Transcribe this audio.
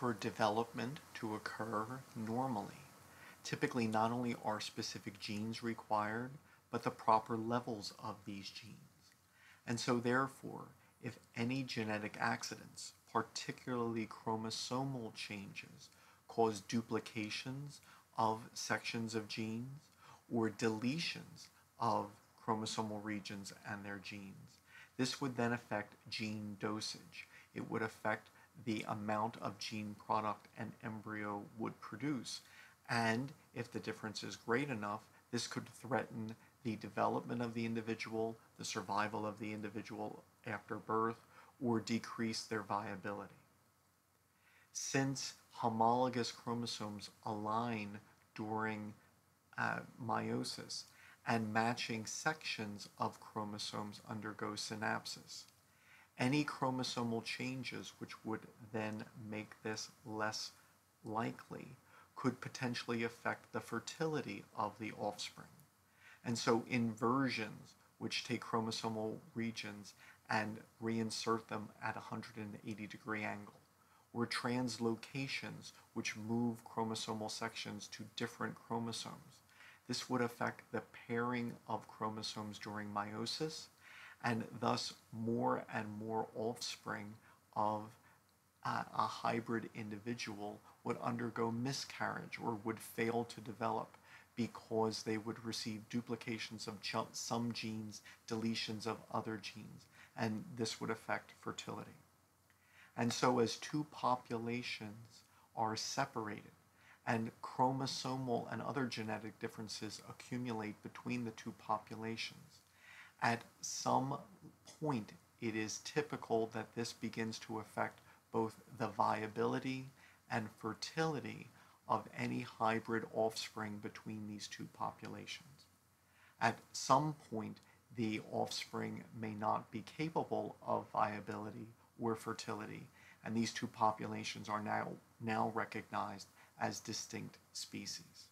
For development to occur normally, typically not only are specific genes required, but the proper levels of these genes. And so, therefore, if any genetic accidents, particularly chromosomal changes, cause duplications of sections of genes or deletions of chromosomal regions and their genes, this would then affect gene dosage. It would affect the amount of gene product an embryo would produce. And if the difference is great enough, this could threaten the development of the individual, the survival of the individual after birth, or decrease their viability. Since homologous chromosomes align during uh, meiosis and matching sections of chromosomes undergo synapsis, any chromosomal changes which would then make this less likely could potentially affect the fertility of the offspring. And so inversions, which take chromosomal regions and reinsert them at a 180 degree angle, or translocations, which move chromosomal sections to different chromosomes. This would affect the pairing of chromosomes during meiosis and thus more and more offspring of a hybrid individual would undergo miscarriage or would fail to develop because they would receive duplications of some genes, deletions of other genes, and this would affect fertility. And so, as two populations are separated and chromosomal and other genetic differences accumulate between the two populations, at some point, it is typical that this begins to affect both the viability and fertility of any hybrid offspring between these two populations. At some point, the offspring may not be capable of viability or fertility, and these two populations are now, now recognized as distinct species.